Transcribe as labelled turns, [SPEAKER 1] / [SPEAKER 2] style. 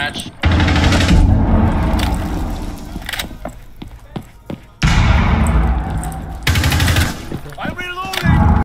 [SPEAKER 1] hatch.